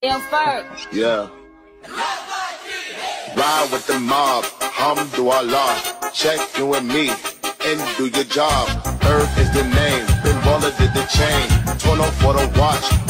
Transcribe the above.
Damn Yeah. Ride with the mob, hamdulillah. Check you and me, and do your job. Earth is the name, Been Baller did the chain. Turn off for the watch,